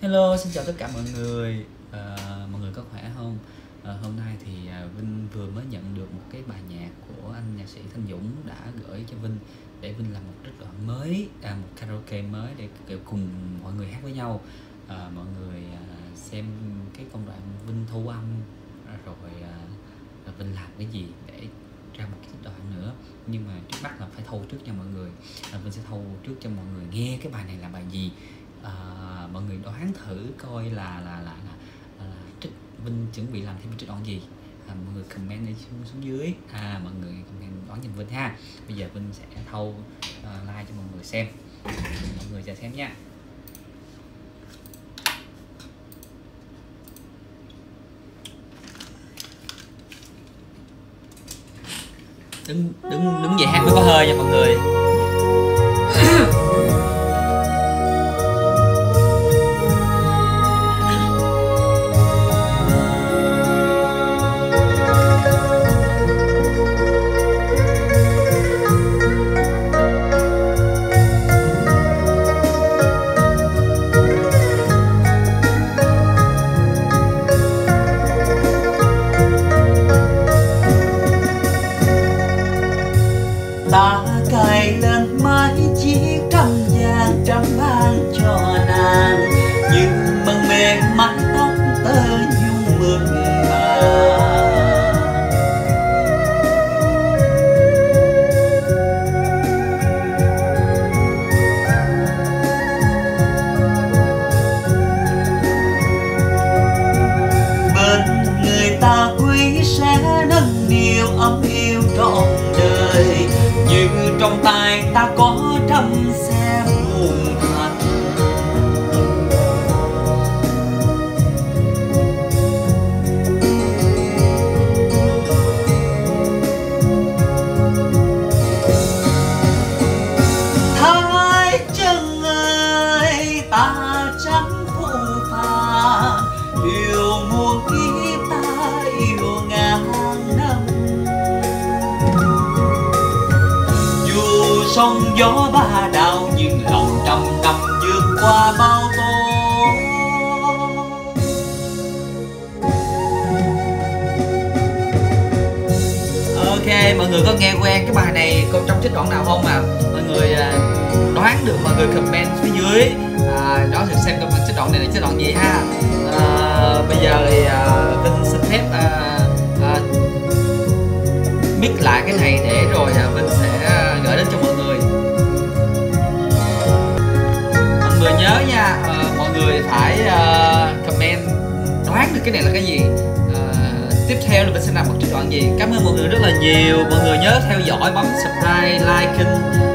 Hello, xin chào tất cả mọi người. À, Mọi người có khỏe không? À, hôm nay thì à, Vinh vừa mới nhận được một cái bài nhạc của anh nhạc sĩ Thanh Dũng đã gửi cho Vinh để Vinh làm một trích đoạn mới, à, một karaoke mới để kiểu cùng mọi người hát với nhau. À, Mọi người à, xem cái công đoạn Vinh thu âm à, rồi, à, rồi Vinh làm cái gì để ra một cái đoạn nữa. Nhưng mà trước mắt là phải thâu trước cho mọi người. À, Vinh sẽ thâu trước cho mọi người nghe cái bài này là bài gì à, mọi người đoán thử coi là là là là, là, trích Vinh chuẩn bị làm thêm trích đoạn gì? À, mọi người comment ở xuống, xuống dưới. À mọi người comment đoán giùm Vinh ha. Bây giờ Vinh sẽ thâu uh, like cho mọi người xem. Mọi người chờ xem nha. Đứng đứng đứng dậy hát mới có hơi nha mọi người. trong tay ta có trăm xe buồn sóng gió ba đào nhưng lòng trăm năm vượt qua bao tố Ok, mọi người có nghe quen cái bài này có trong trích đoạn nào không à? Mọi người à, đoán được mọi người comment phía dưới. À, Đó thì xem comment trích đoạn này là trích đoạn gì ha. À, Bây giờ thì à, Vinh xin phép à, à, mix lại cái này để rồi à, Vinh sẽ người phải uh, comment đoán được cái này là cái gì. Uh, tiếp theo là mình sẽ làm một trích đoạn gì. Cảm ơn mọi người rất là nhiều. Mọi người nhớ theo dõi bấm subscribe like kênh.